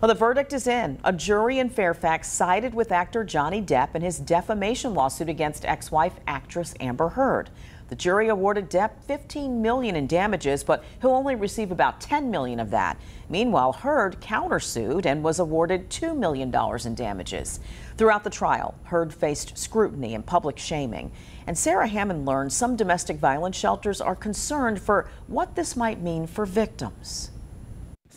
Well, the verdict is in. A jury in Fairfax sided with actor Johnny Depp in his defamation lawsuit against ex-wife actress Amber Heard. The jury awarded Depp 15 million in damages, but he'll only receive about 10 million of that. Meanwhile, Heard countersued and was awarded $2 million in damages. Throughout the trial, Heard faced scrutiny and public shaming. And Sarah Hammond learned some domestic violence shelters are concerned for what this might mean for victims.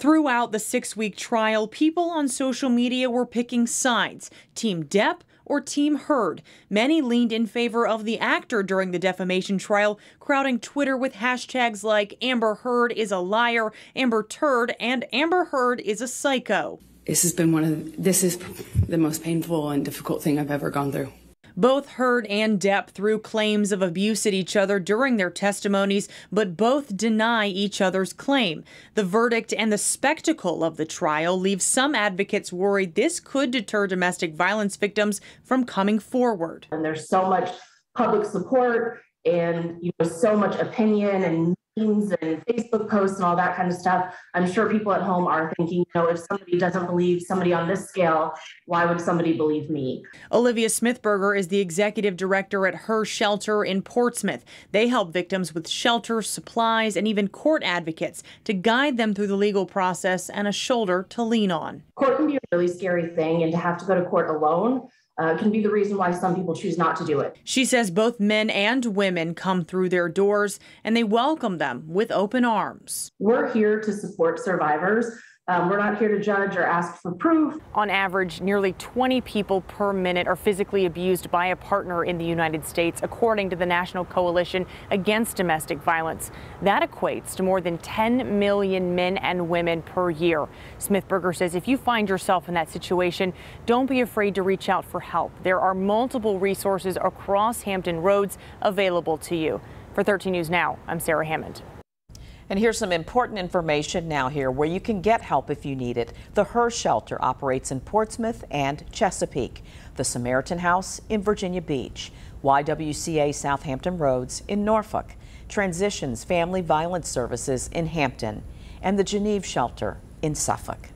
Throughout the six week trial, people on social media were picking sides Team Depp or Team Heard. Many leaned in favor of the actor during the defamation trial, crowding Twitter with hashtags like Amber Heard is a liar, Amber Turd, and Amber Heard is a psycho. This has been one of this is the most painful and difficult thing I've ever gone through. Both Heard and Depp threw claims of abuse at each other during their testimonies, but both deny each other's claim. The verdict and the spectacle of the trial leave some advocates worried this could deter domestic violence victims from coming forward. And there's so much public support and you know so much opinion and memes and Facebook posts and all that kind of stuff. I'm sure people at home are thinking, you know, if somebody doesn't believe somebody on this scale, why would somebody believe me? Olivia Smithberger is the executive director at Her Shelter in Portsmouth. They help victims with shelter, supplies, and even court advocates to guide them through the legal process and a shoulder to lean on. Court can be a really scary thing, and to have to go to court alone uh, can be the reason why some people choose not to do it. She says both men and women come through their doors and they welcome them with open arms. We're here to support survivors um, we're not here to judge or ask for proof. On average, nearly 20 people per minute are physically abused by a partner in the United States, according to the National Coalition Against Domestic Violence. That equates to more than 10 million men and women per year. Smithberger says if you find yourself in that situation, don't be afraid to reach out for help. There are multiple resources across Hampton Roads available to you. For 13 News Now, I'm Sarah Hammond. And here's some important information now here where you can get help if you need it. The Her Shelter operates in Portsmouth and Chesapeake, the Samaritan House in Virginia Beach, YWCA South Hampton Roads in Norfolk, Transitions Family Violence Services in Hampton, and the Genieve Shelter in Suffolk.